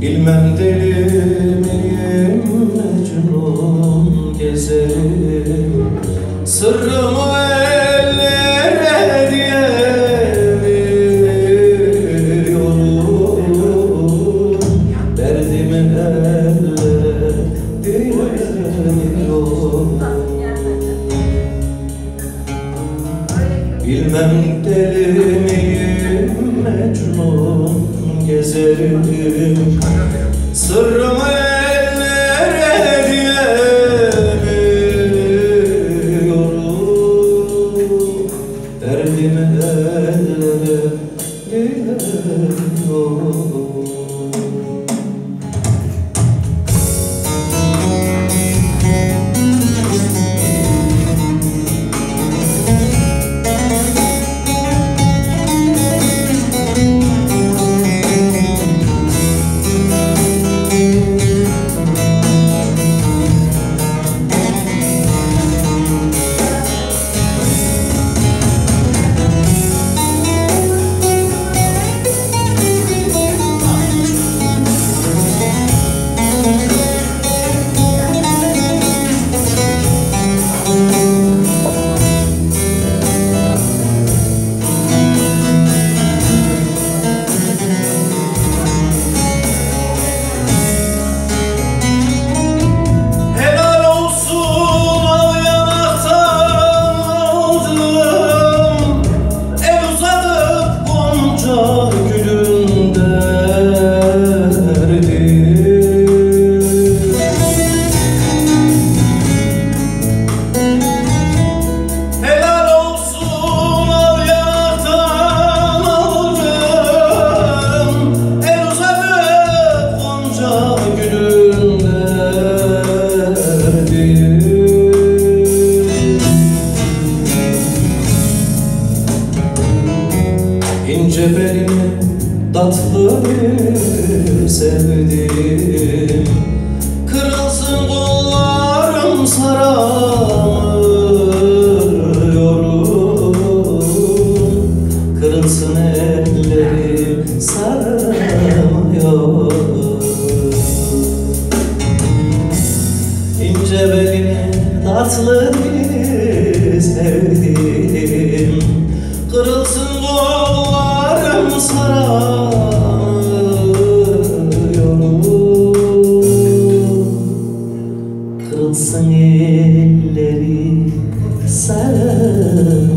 Bilmem deli miyim Mecnun gezerim. Sırrımı ellere diye veriyorum Derdimi ellere diyorum Bilmem deli miyim Mecnun diyemiyorum Derdimi ellere diyemiyorum İnce belini tatlı bir sevdim Kırılsın kollarım saramıyorum Kırılsın ellerim saramıyor İnce belini tatlı bir saramıyorum Kırılsın elleri saramıyorum